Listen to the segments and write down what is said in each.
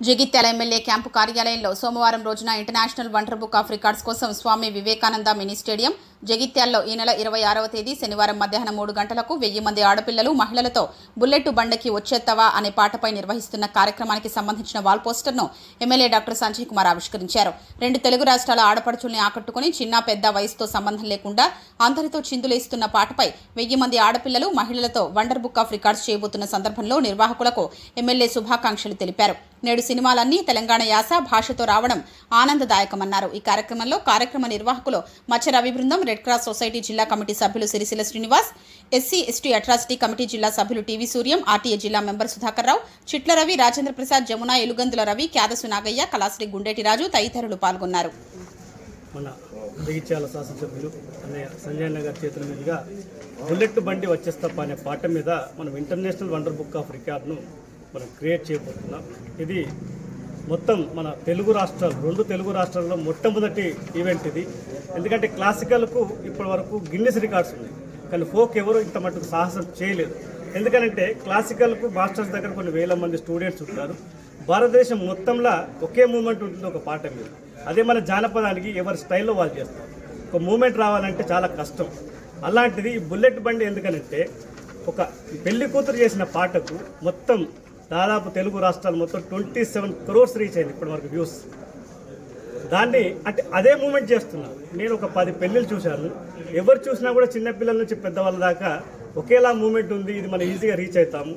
Jagtial MLA camp కార్యాలయంలో సోమవారం రోజున international wonder book of records కోసం స్వామి వివేకానంద మినీ స్టేడియం జగిత్యాల్లో ఈ నెల ఇరవై ఆరవ తేదీ శనివారం మధ్యాహ్నం మూడు గంటలకు వెయ్యి మంది ఆడపిల్లలు మహిళలతో బుల్లెట్ బండకి వచ్చేత్తవా అనే పాటపై నిర్వహిస్తున్న కార్యక్రమానికి సంబంధించిన వాల్ పోస్టర్ను ఎమ్మెల్యే డాక్టర్ సంజయ్ కుమార్ ఆవిష్కరించారు. రెండు తెలుగు రాష్ట్రాల ఆడపడుచుల్ని ఆకట్టుకుని చిన్న పెద్ద వయసుతో సంబంధం లేకుండా అందరితో చిందులేస్తున్న పాటపై వెయ్యి మంది ఆడపిల్లలు మహిళలతో వండర్ బుక్ ఆఫ్ రికార్డ్స్ చేయబోతున్న సందర్భంలో నిర్వాహకులకు ఎమ్మెల్యే శుభాకాంక్షలు తెలిపారు. నేడు సినిమాలన్నీ తెలంగాణ యాస భాషతో రావడం ఆనందదాయకమన్నారు. ఈ కార్యక్రమంలో కార్యక్రమ నిర్వాహకులు మచ్చ రవి బృందం రెడ్ క్రాస్ సొసైటీ జిల్లా కమిటీ సభ్యులు Sirisila Srinivas SC ST atrocity committee జిల్లా సభ్యులు టీవీ సూర్యం ఆర్టీఏ జిల్లా మెంబర్ సుధాకర్ రావు చిట్ల రవి రాజేంద్ర ప్రసాద్ జమున ఎలుగందుల రవి క్యాదసు నాగయ్య కళాశ్రీ గుండేటి రాజు తదితరులు పాల్గొన్నారు. మన జగిత్యాల శాసనసభ్యులు అన్నయ్య సంజయ్ నగర్ చేతుల మీదుగా బుల్లెట్ బండి వచ్చేస్తప్ప అనే పాట మీద మనం ఇంటర్నేషనల్ వండర్ బుక్ ఆఫ్ రికార్డ్ను మనం క్రియేట్ చేయబోతున్నాం. ఇది మొత్తం మన తెలుగు రాష్ట్రాలు రెండు తెలుగు రాష్ట్రాల్లో మొట్టమొదటి ఈవెంట్ ఇది. ఎందుకంటే క్లాసికల్కు ఇప్పటి వరకు గిన్నెస్ రికార్డ్స్ ఉన్నాయి. కానీ ఫోక్ ఎవరు ఇంత మటుకు సాహసం చేయలేదు. ఎందుకంటే క్లాసికల్కు మాస్టర్స్ దగ్గర కొన్ని వేల మంది స్టూడెంట్స్ ఉంటారు. భారతదేశం మొత్తంలో ఒకే మూమెంట్ ఉంటుంది ఒక పాట మీద. అదే మన జానపదానికి ఎవరి స్టైల్లో వాళ్ళు చేస్తారు. ఒక మూమెంట్ రావాలంటే చాలా కష్టం. అలాంటిది ఈ బుల్లెట్ బండి ఎందుకనంటే ఒక పెళ్ళి కూతురు చేసిన పాటకు మొత్తం దాదాపు తెలుగు రాష్ట్రాలు మొత్తం ట్వంటీ సెవెన్ క్రోర్స్ రీచ్ అయింది ఇప్పటి వరకు వ్యూస్. దాన్ని అంటే అదే మూమెంట్ చేస్తున్నాను నేను ఒక పది పెళ్ళిళ్ళు చూశాను. ఎవరు చూసినా కూడా చిన్నపిల్లల నుంచి పెద్దవాళ్ళ దాకా ఒకేలా మూమెంట్ ఉంది ఇది మనం ఈజీగా రీచ్ అవుతాము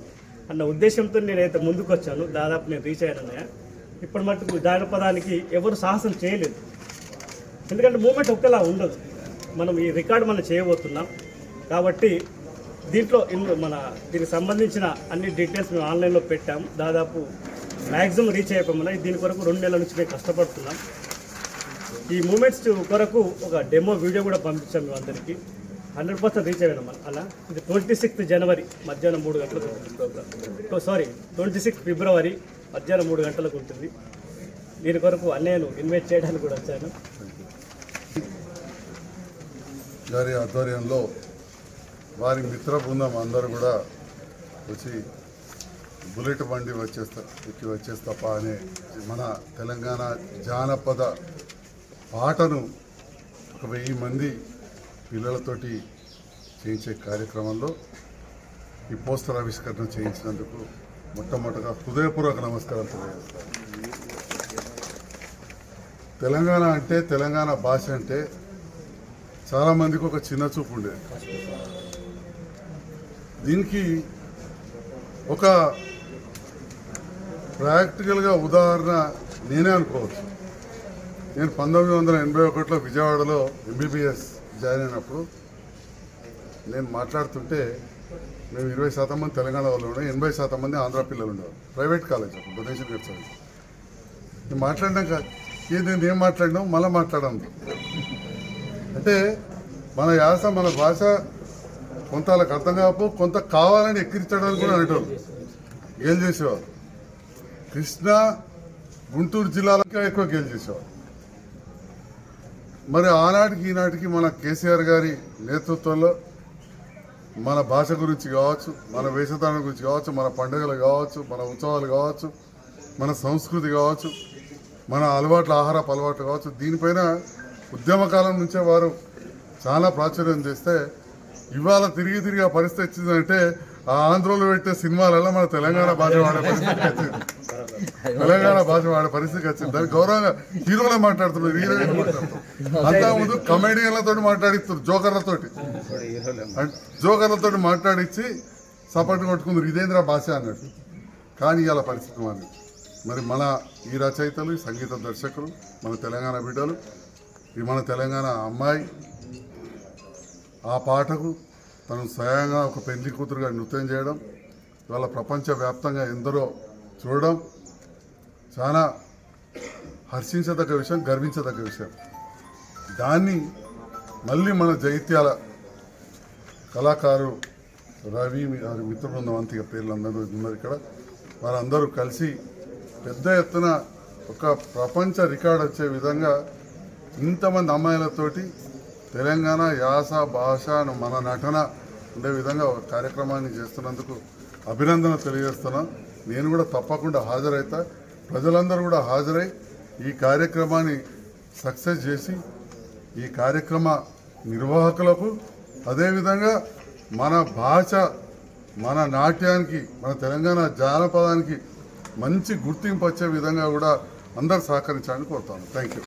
అన్న ఉద్దేశంతో నేనైతే ముందుకు వచ్చాను దాదాపు నేను రీచ్ అయ్యాను ఇప్పటి మటుకు జానపదానికి ఎవరు సాహసం చేయలేదు. ఎందుకంటే మూమెంట్ ఒకేలా ఉండదు. మనం ఈ రికార్డ్ మనం చేయబోతున్నాం. కాబట్టి దీంట్లో మన దీనికి సంబంధించిన అన్ని డీటెయిల్స్ మేము ఆన్లైన్లో పెట్టాం. దాదాపు మ్యాక్సిమం రీచ్ అయిపోయి దీని కొరకు రెండు నెలల నుంచి మేము కష్టపడుతున్నాం. ఈ మూమెంట్స్ కొరకు ఒక డెమో వీడియో కూడా పంపించాం మేము అందరికీ. హండ్రెడ్ పర్సెంట్ రీచ్ అయ్యాం అలా? ఇది ట్వంటీ సిక్స్త్ జనవరి మధ్యాహ్నం మూడు గంటలకు ప్రోగ్రామ్. సారీ ట్వంటీ సిక్స్త్ ఫిబ్రవరి మధ్యాహ్నం మూడు గంటలకు ఉంటుంది. దీని కొరకు అన్నయ్యను ఇన్వైట్ చేయడానికి కూడా వచ్చాను. గారి ఆధ్వర్యంలో వారి మిత్ర బృందం అందరూ కూడా వచ్చి బుల్లెట్ బండి వచ్చేస్తా ఎక్కి వచ్చేస్తప్ప అనే మన తెలంగాణ జానపద పాటను ఒక వెయ్యి మంది పిల్లలతోటి చేయించే కార్యక్రమంలో ఈ పోస్టర్ ఆవిష్కరణ చేయించినందుకు మొట్టమొదటిగా హృదయపూర్వక నమస్కారం తెలియజేస్తాను. తెలంగాణ అంటే తెలంగాణ భాష అంటే చాలామందికి ఒక చిన్న చూపు ఉండేది. దీనికి ఒక ప్రాక్టికల్గా ఉదాహరణ నేనే అనుకోవచ్చు. నేను పంతొమ్మిది వందల ఎనభై ఒకటిలో విజయవాడలో ఎంబీబీఎస్ జాయిన్ అయినప్పుడు నేను మాట్లాడుతుంటే మేము ఇరవై శాతం మంది తెలంగాణ వాళ్ళు ఉండే ఎనభై శాతం మంది ఆంధ్ర పిల్లలు ఉండేవారు. ప్రైవేట్ కాలేజ్ అప్పుడు డొనేషన్ కట్టాను నేను మాట్లాడినాక ఏది నేను ఏం మాట్లాడినాం మళ్ళీ మాట్లాడాను అంటే మన యాస మన భాష కొంత వాళ్ళకి అర్థం కాకపో కొంత కావాలని ఎక్కిరించడానికి కూడా అనేటోళ్ళు గేలు చేసేవారు? కృష్ణా గుంటూరు జిల్లాలకే ఎక్కువ గేలు చేసేవారు. మరి ఆనాటికి ఈనాటికి మన కేసీఆర్ గారి నేతృత్వంలో మన భాష గురించి కావచ్చు మన వేషధారణ గురించి కావచ్చు మన పండుగలు కావచ్చు మన ఉత్సవాలు కావచ్చు మన సంస్కృతి కావచ్చు మన అలవాట్ల ఆహారపు అలవాట్లు కావచ్చు దీనిపైన ఉద్యమ కాలం నుంచే వారు చాలా ప్రాచుర్యం చేస్తే ఇవాళ తిరిగి తిరిగి ఆ పరిస్థితి వచ్చిందంటే ఆ ఆంధ్రలో పెట్టే సినిమాలలో మన తెలంగాణ భాష వాడే పరిస్థితి వచ్చింది. తెలంగాణ భాష వాడే పరిస్థితికి వచ్చింది. దానికి గౌరవంగా హీరోలే మాట్లాడుతున్నారు హీరోయిన్ ముందు కమెడియన్లతో మాట్లాడిస్తారు జోకర్లతోటి. అంటే జోకర్లతో మాట్లాడించి సపోర్ట్ కొట్టుకుందరు ఇదేంద్ర భాష అన్నట్టు కానీ ఇవాళ పరిస్థితి మాది మరి మన ఈ రచయితలు సంగీత దర్శకులు మన తెలంగాణ బిడ్డలు ఈ మన తెలంగాణ అమ్మాయి ఆ పాటకు తను స్వయంగా ఒక పెళ్ళి కూతురుగా నృత్యం చేయడం ఇవాళ ప్రపంచవ్యాప్తంగా ఎందరో చూడడం చాలా హర్షించదగ్గ విషయం గర్వించదగ్గ విషయం. దాన్ని మళ్ళీ మన జైత్యాల కళాకారు రవి మిత్రబృందం అంతిక పేర్లు అందరూ ఉన్నారు ఇక్కడ. వారందరూ కలిసి పెద్ద ఎత్తున ఒక ప్రపంచ రికార్డ్ వచ్చే విధంగా ఇంతమంది అమ్మాయిలతోటి తెలంగాణ యాస భాష మన నటన ఉండే విధంగా ఒక కార్యక్రమాన్ని చేస్తున్నందుకు అభినందన తెలియజేస్తున్నా. నేను కూడా తప్పకుండా హాజరైతా. ప్రజలందరూ కూడా హాజరై ఈ కార్యక్రమాన్ని సక్సెస్ చేసి ఈ కార్యక్రమ నిర్వాహకులకు అదేవిధంగా మన భాష మన నాట్యానికి మన తెలంగాణ జానపదానికి మంచి గుర్తింపు వచ్చే విధంగా కూడా అందరు సహకరించాలని కోరుతాను. Thank you